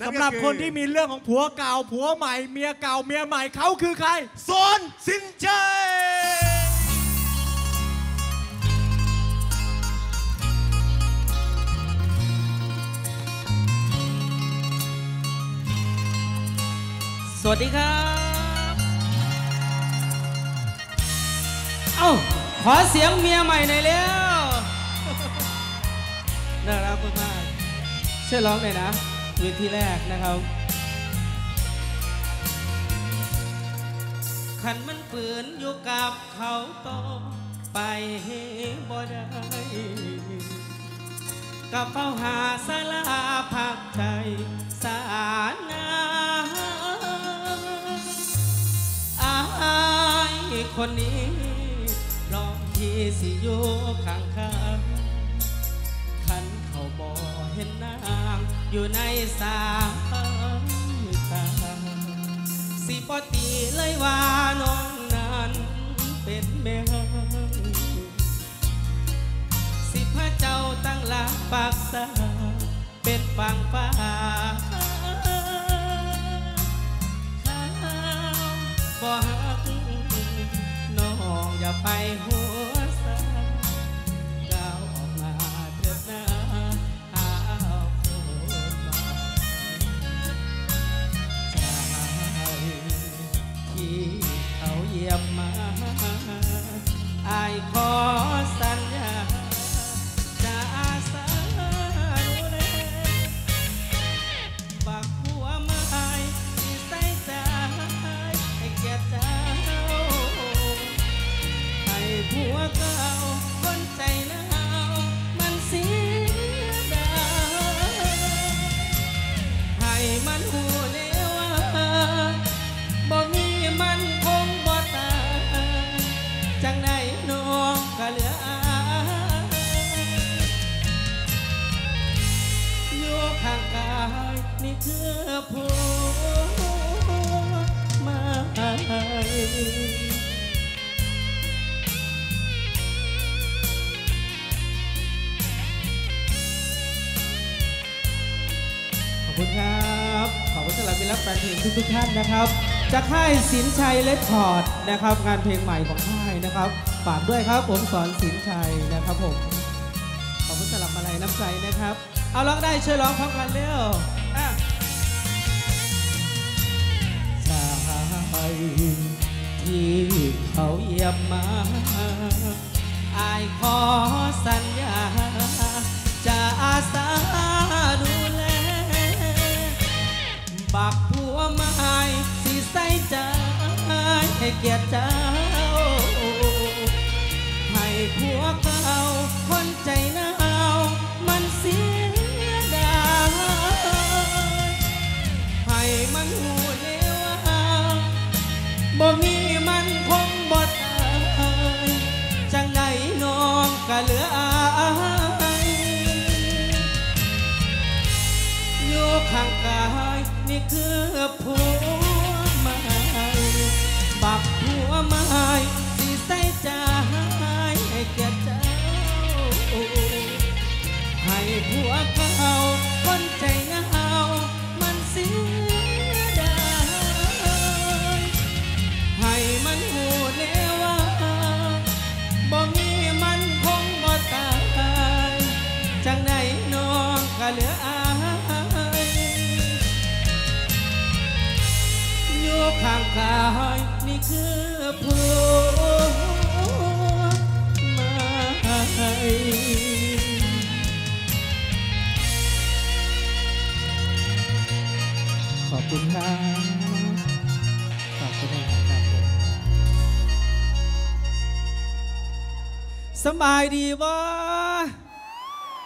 นั่นก็สำหรับคือคนที่มีเรื่องของผัวเก่าผัวใหม่เมียเก่าเมียใหม่เขาคือใครสอนสินใจยสวัสดีครับ เอ้า ขอเสียงเมียใหม่หน่อยเร็วน่ารักมากๆช่วยร้องหน่อยนะ เวทีแรกนะครับขันมันปืนอยู่กับเขาต่อไปบ่ได้กับเฝ้าหาสาลาพักใจสารนาอายคนนี้รอที่สิอยู่ข้างข้างๆ อยู่ในสามตาสิปตีเลยว่าน้องนั้นเป็นแม่สิพระเจ้าตั้งหลักปากษาเป็นฟังฟ้า เขาเยี่ยมมาอายขอสัญญาจะอาสาดูแลฝากหัวไม้ที่ใส่ใจให้แก่เจ้าให้ผัวเก่า คุณครับขอบคุณสำหรับมิตรรักแฟนเพลงทุกๆท่านนะครับจากค่ายสินชัยเลคคอร์ดนะครับ งานเพลงใหม่ของค่ายนะครับฝากด้วยครับผมสอนสินชัยนะครับผมขอบคุณสำหรับมาลัยน้ำใจนะครับ เอาร้องได้ช่วยร้องพร้อมกันเร็วชายที่เขาเยี่ยมมาอายขอสัญญา ให้เกียรติเจ้า ให้ผัวเก่าคนใจหนาวมันเสียดายให้มันหูเนว่าบ่มีมันคงบ่ตายจังใดน้องก็เหลืออายอยู่ข้างกายนี่คือผัว ปักหัวไม้สิใส่ใจให้แก่เจ้าให้ผัวเขา ข้างกายนี่คือผู้หมาขอบคุณครับขอบคุณครับสบายดีบ่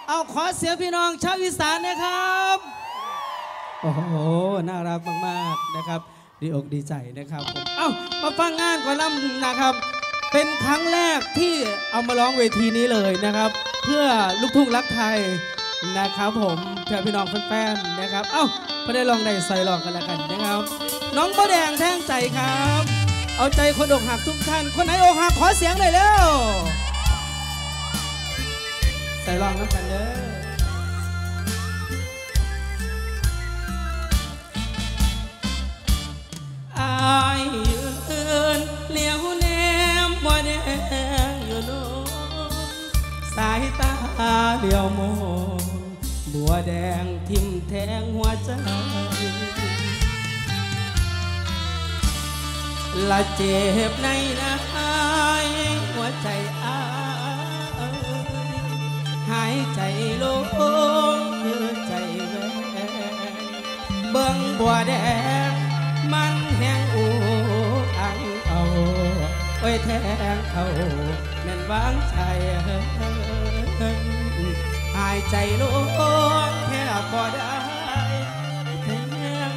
เอาขอเสียงพี่น้องชาวอีสานนะครับ โอ้โห น่ารักมาก ๆ นะครับ ดีอกดีใจนะครับผมเอ้ามาฟังงานก่อนลำนะครับ เป็นครั้งแรกที่เอามาร้องเวทีนี้เลยนะครับ เพื่อลูกทุ่งรักไทยนะครับผมเพื่อพี่น้องแฟนๆนะครับ เอ้าไม่ได้ลองได้ใส่ลองกันแล้วกันนะครับ น้องบะแดงแท่งใจครับ เอาใจคนอกหักทุกท่าน คนไหนอกหักขอเสียงหน่อยเร็วใส่ลองน้ำกันเด้อ ละเจ็บในน้ำหัวใจอ้ายหายใจลงคือใจแวนเบิ่งบัวแดงมันแห้งอูอังเอาไว้แทงเขาแม่นวางใจหายใจลงแค่บ่ได้แทง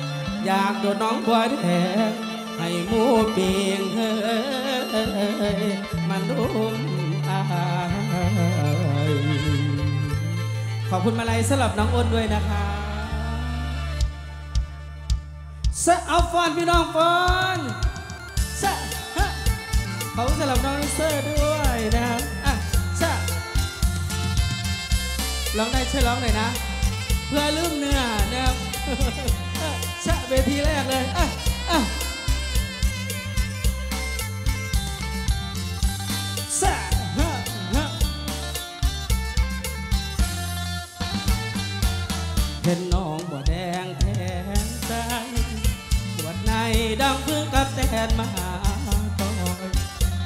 อยากโดนน้องบัวแดง ให้มูเปียงเฮ้ยมันรุมอายขอบคุณมาลัยสำหรับน้องอ้นด้วยนะคะสะเอาฟอนพี่น้องฟอนสะฮะเขาสำหรับน้องเซอร์ด้วยนะครับอะสะร้องได้ช่วยร้องหน่อยนะ เพื่อลืมเนื้อนะครับสะเวทีแรกเลยอะอะ เห็นน้องบัวแดงแทนใจปวดในดังพึ่งกับแตนมาหาตอย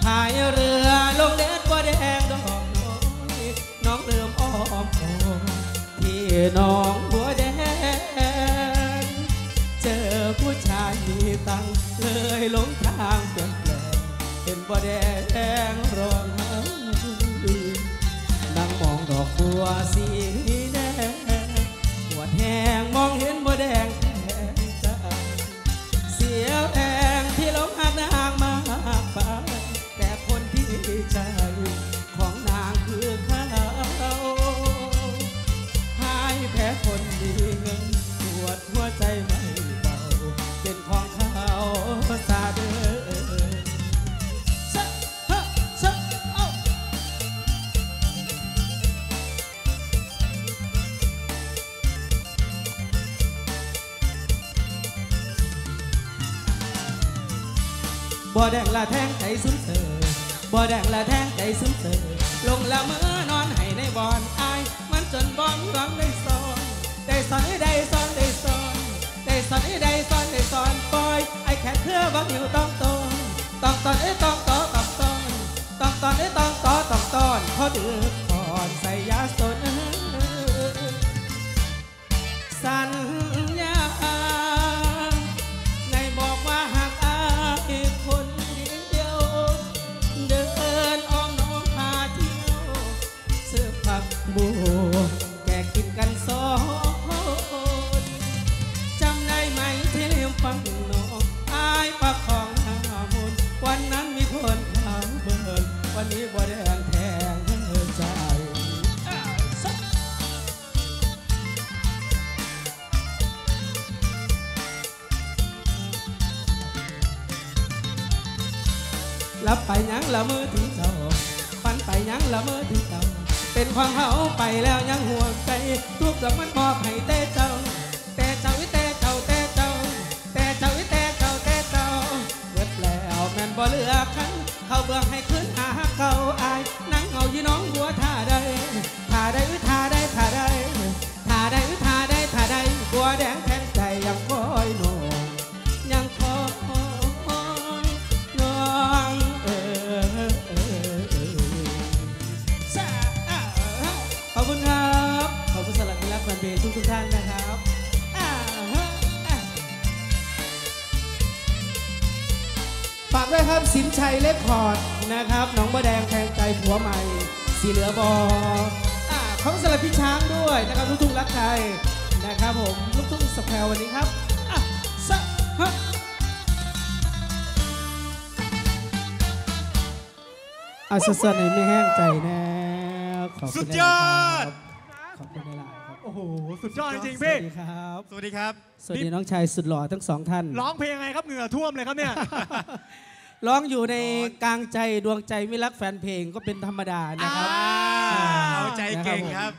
พายเรือลงเด็ดบัวแดงดอกน้อยน้องเริ่มอ้อมโอยที่น้องบัวแดง เจอผู้ชายมีตังเลยหลงทางเปลี่ยนแปลงเห็นบ่แดงร้องไห้นั่งมองดอกบัวสี บ่แดงละแทงใจสุนเตอบ่แดงละแทงใจสุนเตอลงละเมื่อนอนให้ในบอนอายมันจนบอนหวังได้สอนได้สอนให้ได้สอนได้สอนได้สอนให้ได้สอนได้สอนปล่อยไอแค่เพื่อบังอยู่ต้องตนต้องตอนไอ้ต้องต่อต้องตอนต้องตอนไอ้ต้องต่อต้องตอนเขาดื้อับไปยังละเมื่อถึงเจ้าปันไปยังละเมื่อถึงเจ้าเป็นความเขาไปแล้วยังห่วงใจทุกดอกมันมอบให้แต่เจ้า แต่เจ้าวิแต่เจ้าแต่เจ้า แต่เจ้าวิแต่เจ้าแต่เจ้าเบิดแล้วแม่นบ่เหลือคันเขาเบื้องให้ ฝากด้วยครับสินชัยเล็กคอร์ดนะครับหน้องบัวแดงแทงใจผัวใหม่ สีเหลือบออ่าของสลับพี่ช้างด้วยนะครับลูกทุ่งรักไทยนะครับผมลูกทุ่งสแควร์วันนี้ครับอะสะฮะอาสดๆหน่อยไม่แห้งใจแน่ขอบคุณสุดยอดหลายๆครับขอบคุณหลายๆครับ โอ้โห สุดยอดจริงๆสพี่วัสดีครับ สวัสดีครับ สวัสดีน้องชายสุดหล่อทั้งสองท่าน ร้องเพลงยังไงครับเหงื่อท่วมเลยครับเนี่ย ร้องอยู่ในกลางใจดวงใจไม่รักแฟนเพลงก็เป็นธรรมดานะครับเอาใจเก่งครับ